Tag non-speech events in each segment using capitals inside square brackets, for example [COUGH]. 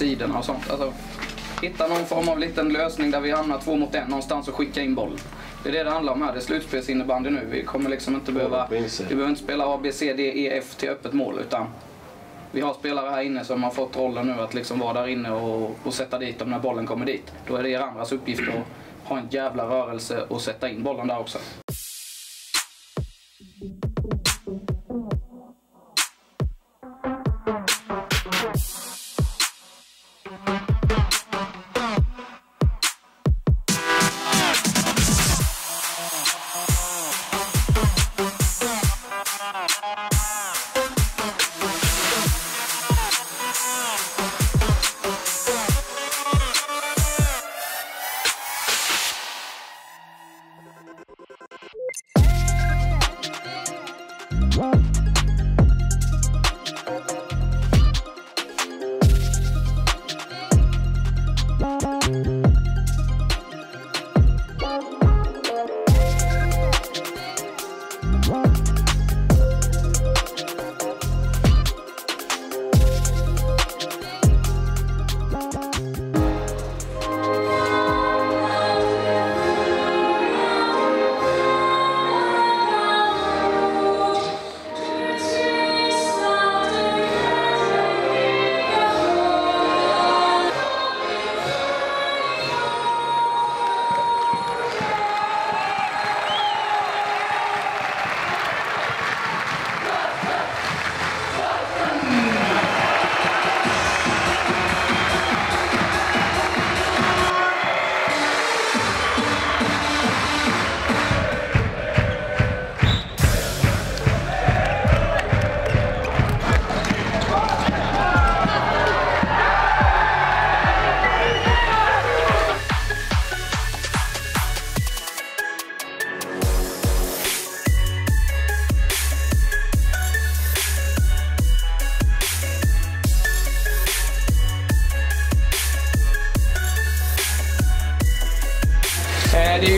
sidorna och sånt. Alltså, hitta någon form av liten lösning där vi hamnar två mot en någonstans och skicka in boll. Det är det det handlar om här. Det är slutspelsinnebandy nu. Vi kommer liksom inte behöva... Vi behöver inte spela A, B, C, D, E, F till öppet mål utan vi har spelare här inne som har fått rollen nu att liksom vara där inne och, och sätta dit dem när bollen kommer dit. Då är det er andras uppgift att ha en jävla rörelse och sätta in bollen där också.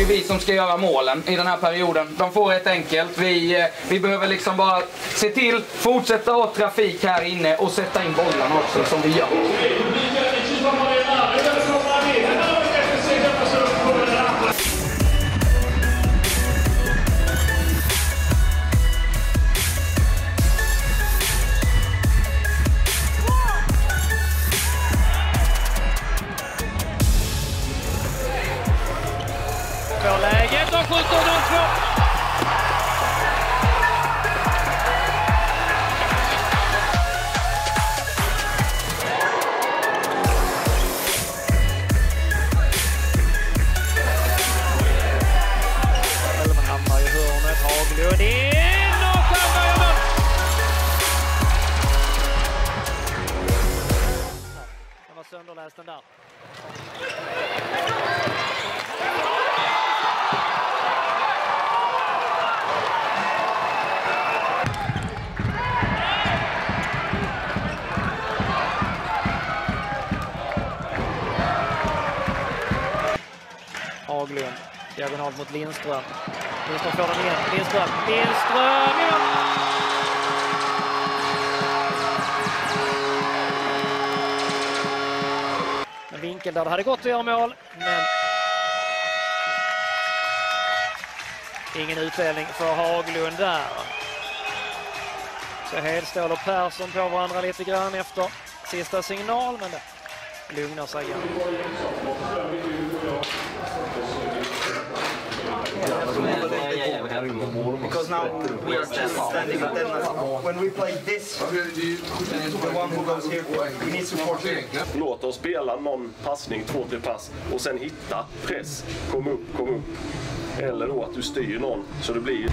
Ju vi som ska göra målen i den här perioden. De får ett enkelt. Vi, eh, vi behöver liksom bara se till, fortsätta ha trafik här inne och sätta in bollarna också som vi gör. Sönderläst den där. Haglund. Diagonalt mot Lindström. Lindström får den igen. Lindström. Lindström! i vinkel där det hade gått att göra mål, men ingen utdelning för Haglund där. Så Hedstål och Persson på varandra lite grann efter sista signal, men det lugnar sig igen. Because now we are just standing at. When we play this, the one who goes here, we need support here. Låt oss spela någon passning, två, tre pass och sen hitta press. Kom upp, kom upp. Eller då att du styr någon så det blir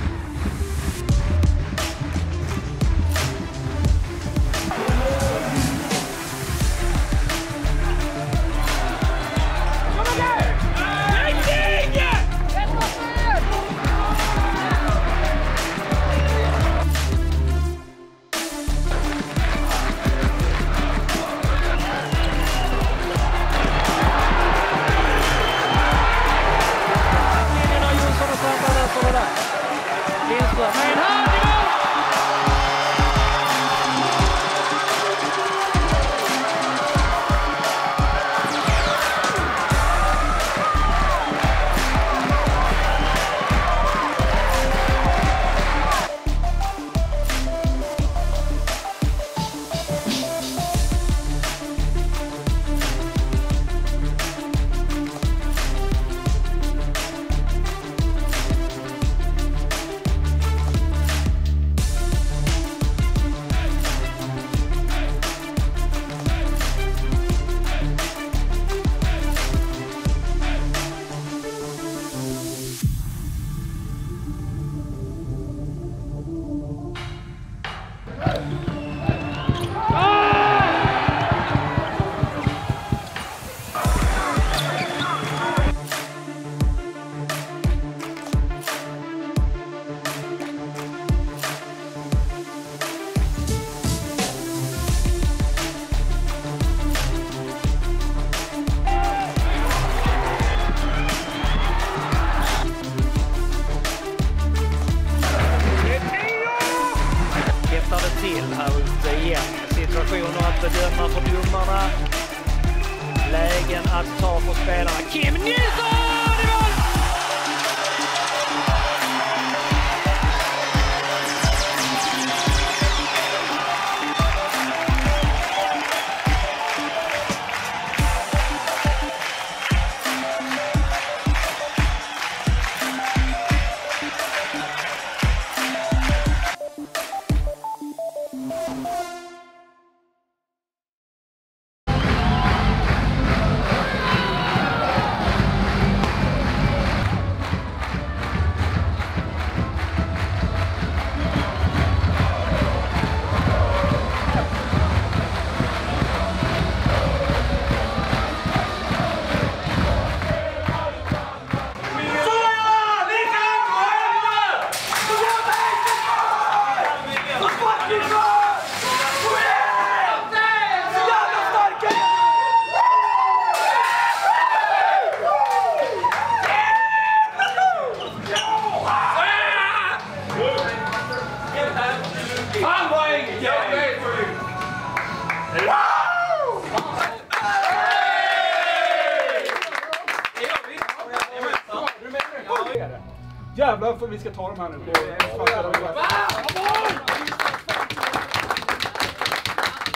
vi ska ta de här nu.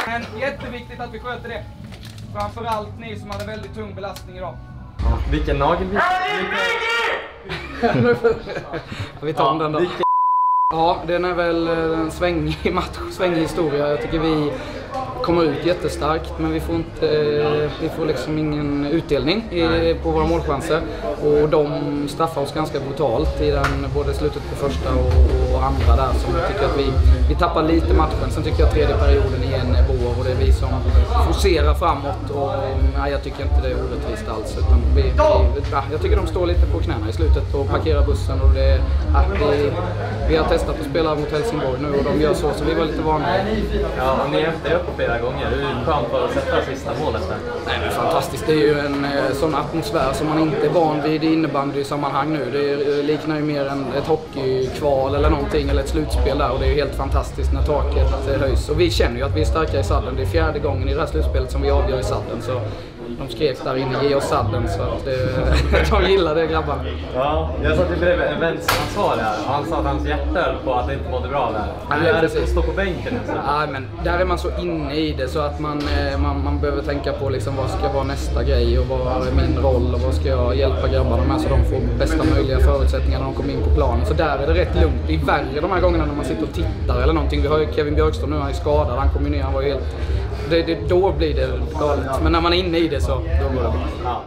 Men jätteviktigt att vi sköter det. Framförallt ni som hade väldigt tung belastning idag. Vilken nagelbit? Vi tar om den då. Ja, den är väl en svängig match, svängig historia. Jag tycker vi kommer ut jättestarkt men vi får, inte, vi får liksom ingen utdelning i, på våra målchanser. Och de straffar oss ganska brutalt i den, både slutet på första och, och andra där. Så jag tycker att vi, vi tappar lite matchen. Sen tycker jag att tredje perioden igen är vår och det är vi som forcerar framåt. Och, nej, jag tycker inte det är orättvist alls. Utan vi, vi, ja, jag tycker de står lite på knäna i slutet och parkerar bussen. Och det, vi, vi har testat att spela mot Helsingborg nu och de gör så, så vi var lite vana. Ja, och ni efter upp flera gånger. Hur skönt var det att sätta sista målet där? Nej, det är fantastiskt. Det är ju en eh, sån atmosfär som man inte är van vid i innebandysammanhang nu. Det eh, liknar ju mer en, ett hockeykval eller någonting, eller ett slutspel där. Och det är ju helt fantastiskt när taket eh, höjs. Och vi känner ju att vi är starka i sadden. Det är fjärde gången i det här slutspelet som vi avgör i sadden. Så de skrek där inne, ge oss sadden. Så att det, [LAUGHS] de gillar det grabbarna. Ja, jag satt ju bredvid en vänsteransvarig här och han sa att hans hjärta höll på att det inte mådde bra där. Hur är det att stå på bänken? Ja, men där är man så inne i det så att man, eh, man, man behöver tänka på liksom vad ska vara nästa grej och vad är min roll och vad ska jag hjälpa grabbarna med så de får bästa möjliga förutsättningar när de kommer in på planen. Så där är det rätt lugnt. Det är värre de här gångerna när man sitter och tittar eller någonting. Vi har ju Kevin Björkström nu, han är skadad, han kom ju ner, han var ju helt... Det, det, då blir det galet. Men när man är inne i det så då går det bra.